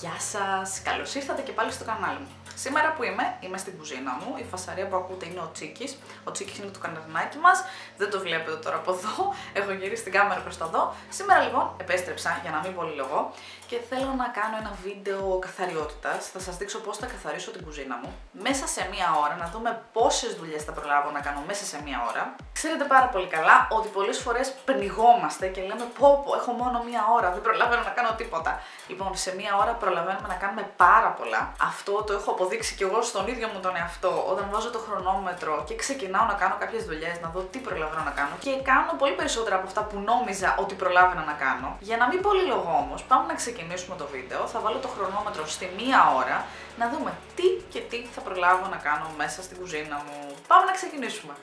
Γεια σας! Καλώς ήρθατε και πάλι στο κανάλι μου. Σήμερα που είμαι, είμαι στην κουζίνα μου. Η φασαρία που ακούτε είναι ο Τσίκης. Ο Τσίκης είναι το καναρινάκι μας. Δεν το βλέπετε τώρα από εδώ. Έχω γυρίσει την κάμερα προς τα εδώ. Σήμερα λοιπόν επέστρεψα για να μην πολυλογώ και θέλω να κάνω ένα βίντεο καθαριότητας. Θα σας δείξω πώς θα καθαρίσω την κουζίνα μου. Μέσα σε μία ώρα να δούμε πόσες δουλειές θα προλάβω να κάνω μέσα σε μία ώρα. Ξέρετε πάρα πολύ καλά ότι πολλές φορές πνιγόμαστε και λέμε πω πω έχω μόνο μία ώρα, δεν προλαβαίνω να κάνω τίποτα. Λοιπόν, σε μία ώρα προλαβαίνουμε να κάνουμε πάρα πολλά. Αυτό το έχω αποδείξει και εγώ στον ίδιο μου τον εαυτό όταν βάζω το χρονόμετρο και ξεκινάω να κάνω κάποιες δουλειές, να δω τι προλαβαίνω να κάνω και κάνω πολύ περισσότερα από αυτά που νόμιζα ότι προλάβαινα να κάνω. Για να μην πολυλογώ όμως, πάμε να ξεκινήσουμε το βίντεο. Θα βάλω το χρονόμετρο στη μία ώρα να δούμε τι και τι θα προλάβω να κάνω μέσα στην κουζίνα μου. Πάμε να ξεκινήσουμε.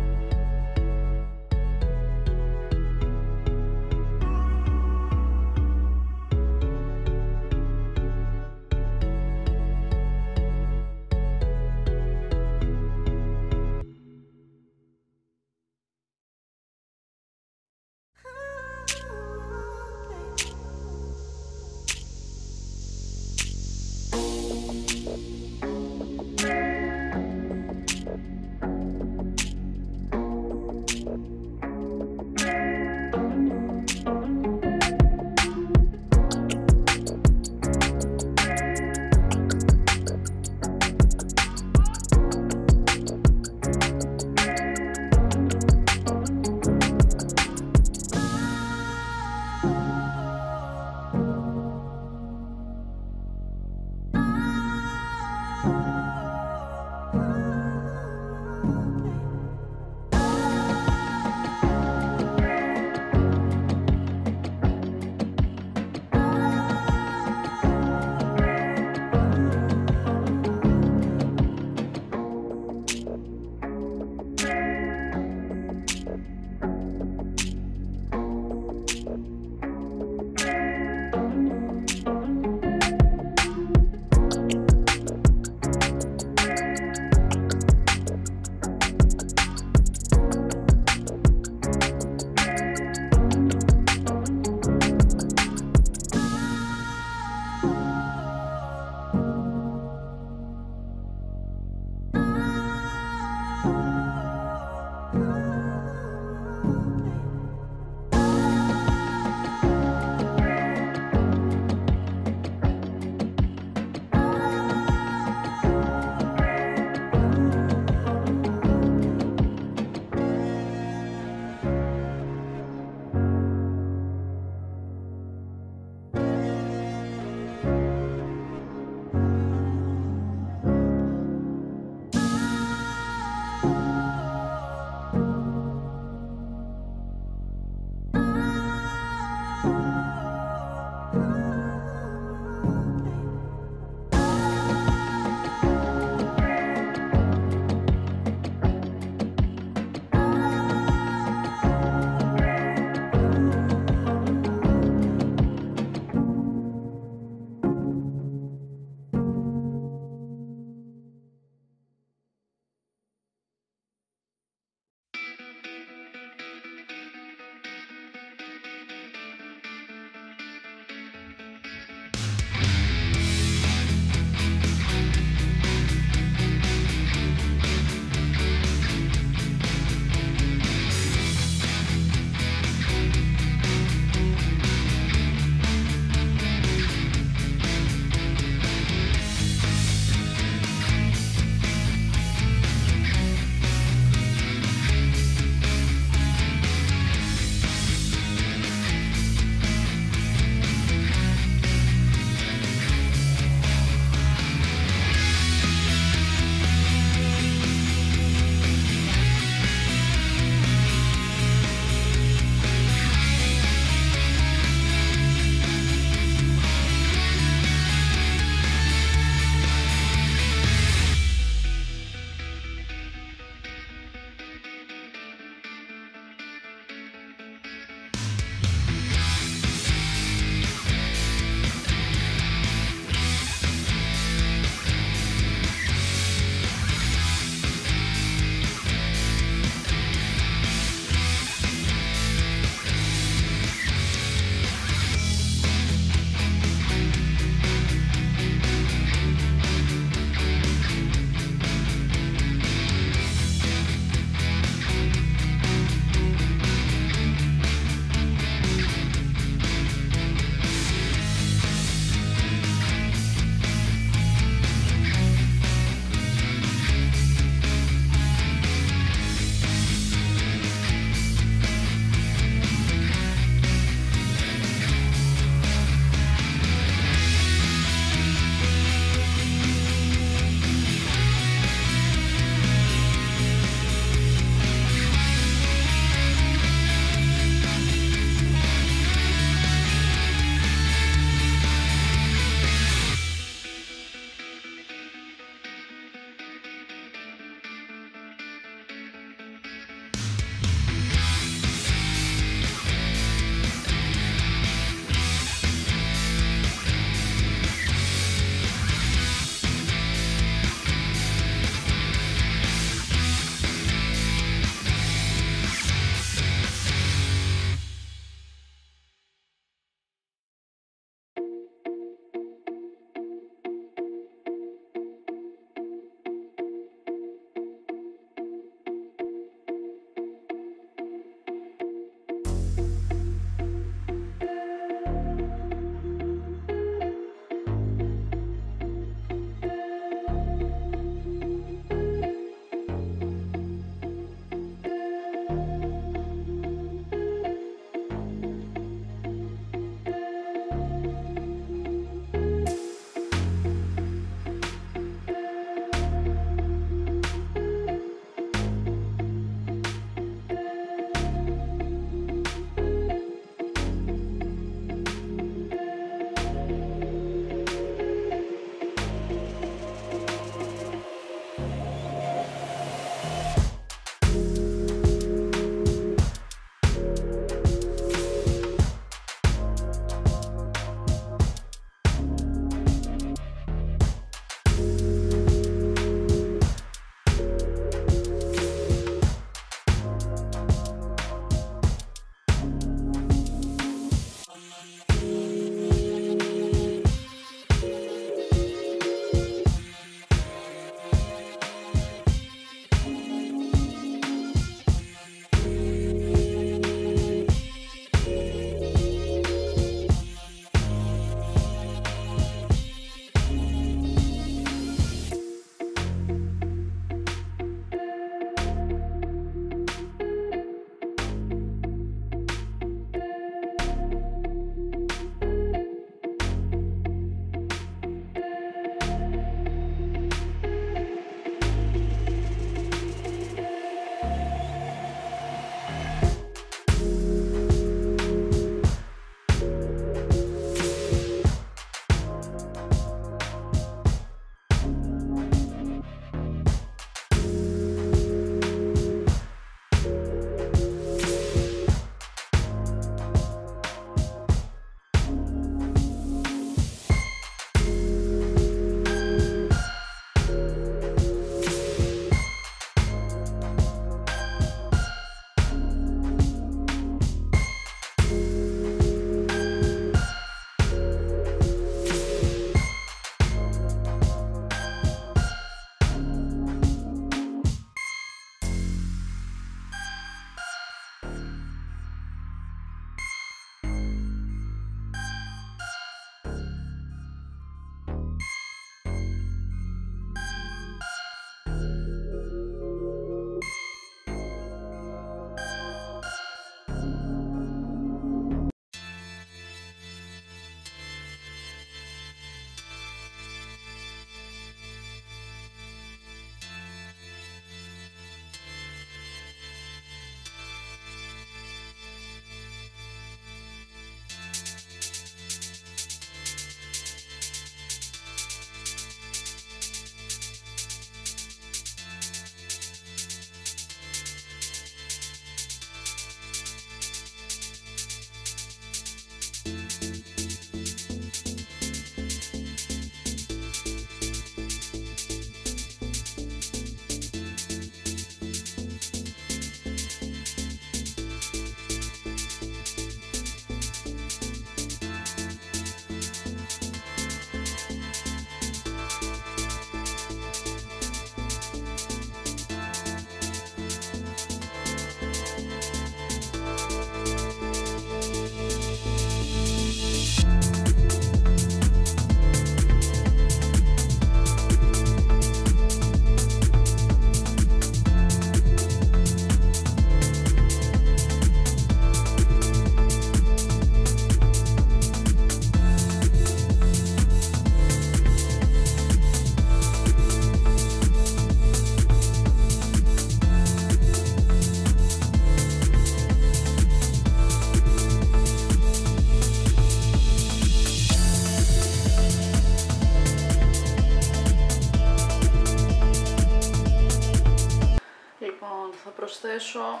Προσθέσω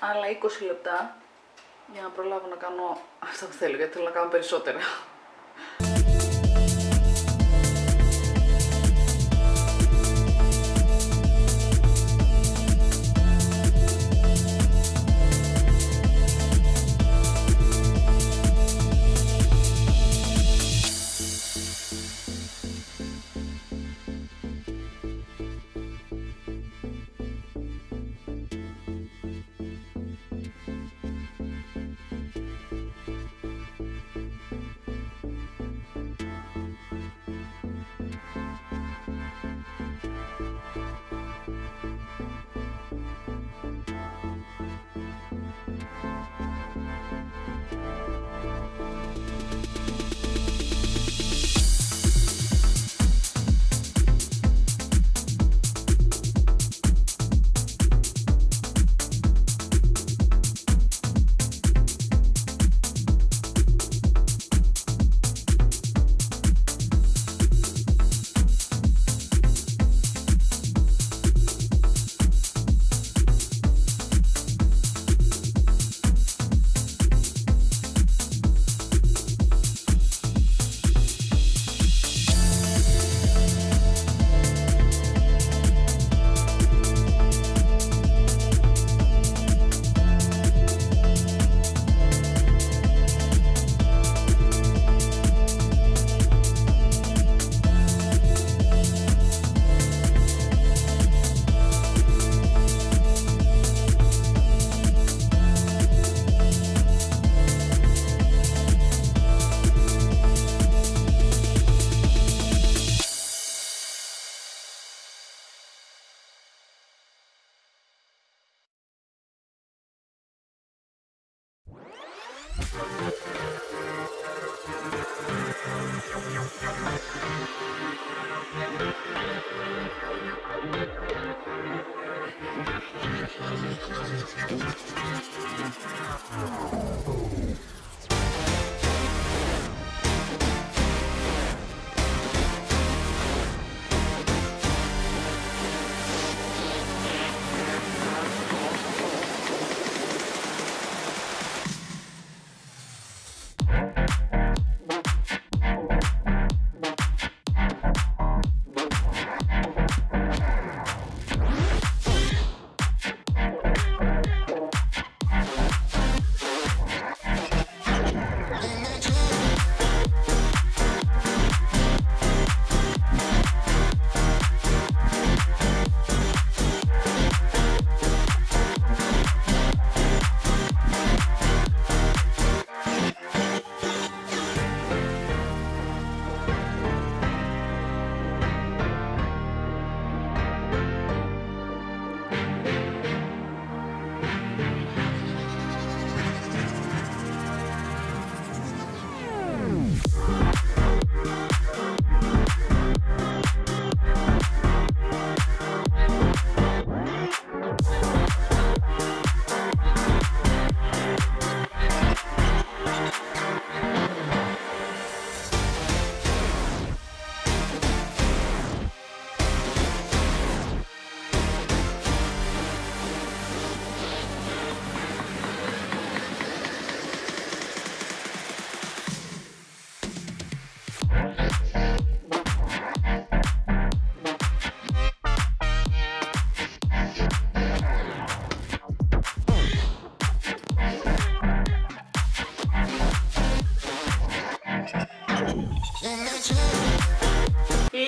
άλλα 20 λεπτά για να προλάβω να κάνω αυτό που θέλω, γιατί θέλω να κάνω περισσότερα.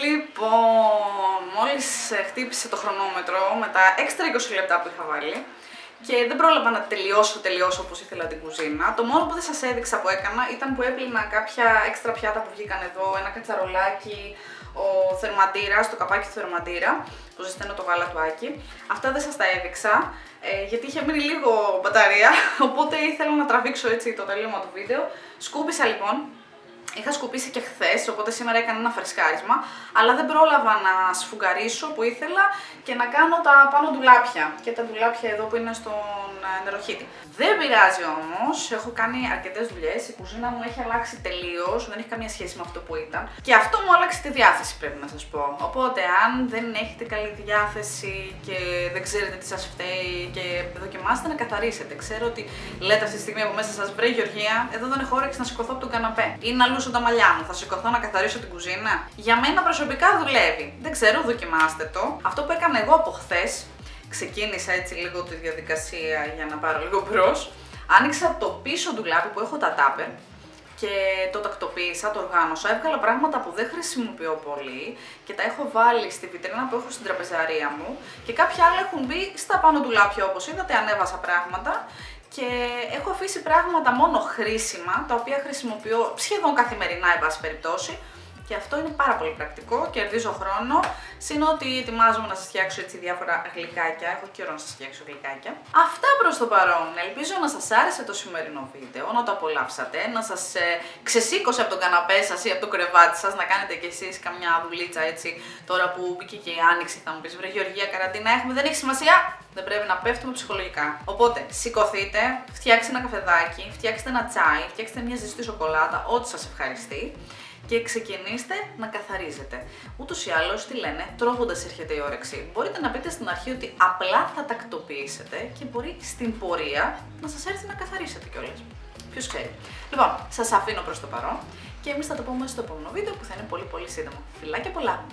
Λοιπόν, μόλις ε, χτύπησε το χρονόμετρο με τα έξτρα 20 λεπτά που είχα βάλει και δεν πρόλαβα να τελειώσω τελειώσω όπως ήθελα την κουζίνα. Το μόνο που δεν σας έδειξα που έκανα ήταν που έπλυνα κάποια έξτρα πιάτα που βγήκαν εδώ, ένα κατσαρολάκι, ο θερμαντήρας, το καπάκι του θερμαντήρα που ζεσταίνω το γάλα του Αυτά δεν σας τα έδειξα ε, γιατί είχε μείνει λίγο μπαταρία οπότε ήθελα να τραβήξω έτσι το τελείωμα του βίντεο. Σκούπισα λοιπόν Είχα σκουπίσει και χθες, οπότε σήμερα έκανα ένα φρεσκάρισμα, αλλά δεν πρόλαβα να σφουγγαρίσω που ήθελα και να κάνω τα πάνω ντουλάπια. Και τα ντουλάπια εδώ που είναι στον ε, νεροχύτη. Δεν πειράζει όμως, έχω κάνει αρκετές δουλειές. Η κουζίνα μου έχει αλλάξει τελείως, δεν έχει καμία σχέση με αυτό που ήταν. Και αυτό μου άλλαξε τη διάθεση, πρέπει να σας πω. Οπότε, αν δεν έχετε καλή διάθεση και δεν ξέρετε τι σας φταίει και δοκιμάστε να καθαρίσετε. Ξέρω ότι λέτε αυτή τη στιγμή από μέσα σας βρε Γεωργία, εδώ δεν έχω όρεξη να σηκωθώ από τον καναπέ ή να λούσω τα μαλλιά μου. Θα σηκωθώ να καθαρίσω την κουζίνα. Για μένα προσωπικά δουλεύει. Δεν ξέρω, δοκιμάστε το. Αυτό που έκανα εγώ από χθες ξεκίνησα έτσι λίγο τη διαδικασία για να πάρω λίγο μπρος. Άνοιξα το πίσω ντουλάπι που έχω τα τάπερ και το τακτοποίησα, το οργάνωσα. Έβγαλα πράγματα που δεν χρησιμοποιώ πολύ και τα έχω βάλει στη βιτρίνα που έχω στην τραπεζαρία μου και κάποια άλλα έχουν μπει στα πάνω ντουλάπια όπως είδατε, ανέβασα πράγματα και έχω αφήσει πράγματα μόνο χρήσιμα, τα οποία χρησιμοποιώ σχεδόν καθημερινά, εν πάση περιπτώσει, και αυτό είναι πάρα πολύ πρακτικό, κερδίζω χρόνο. Συν ότι ετοιμάζομαι να σας φτιάξω έτσι διάφορα γλυκάκια. Έχω καιρό να σας φτιάξω γλυκάκια. Αυτά προς το παρόν. Ελπίζω να σας άρεσε το σημερινό βίντεο, να το απολαύσατε, να σας ε, ξεσήκωσε από τον καναπέ σας ή από το κρεβάτι σας, να κάνετε κι εσείς καμιά δουλίτσα έτσι τώρα που μπήκε και η άνοιξη. Θα μου πεις βρε Γεωργία, καραντίνα έχουμε, δεν έχει σημασία. Δεν πρέπει να πέφτουμε ψυχολογικά. Οπότε σηκωθείτε, φτιάξτε ένα καφεδάκι, φτιάξτε ένα τσάι, φτιάξτε μια ζεστή σοκολάτα, ό,τι σας ευχαριστεί και ξεκινήστε να καθαρίζετε. Ούτως ή άλλως, τι λένε, τρώγοντας έρχεται η όρεξη. Μπορείτε να πείτε στην αρχή ότι απλά θα τακτοποιήσετε και μπορεί στην πορεία να σας έρθει να καθαρίσετε κιόλας. Ποιος ξέρει. Λοιπόν, σας αφήνω προς το παρόν και εμείς θα το πούμε στο επόμενο βίντεο που θα είναι πολύ πολύ σύντομο. Φιλάκια πολλά!